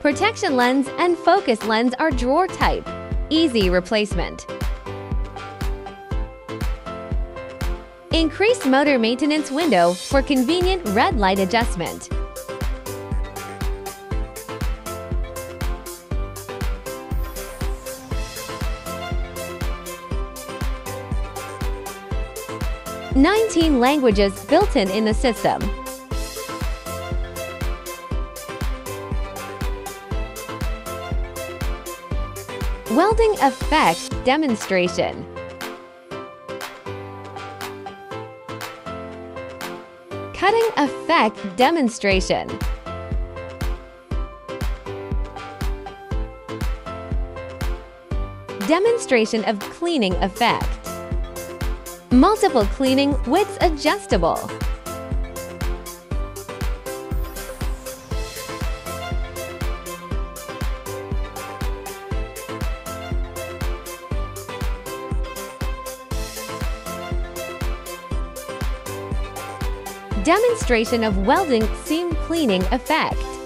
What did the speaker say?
Protection lens and focus lens are drawer type. Easy replacement. Increased motor maintenance window for convenient red light adjustment. Nineteen languages built-in in the system. Welding effect demonstration. Cutting effect demonstration. Demonstration of cleaning effect. Multiple cleaning widths adjustable. Demonstration of welding seam cleaning effect.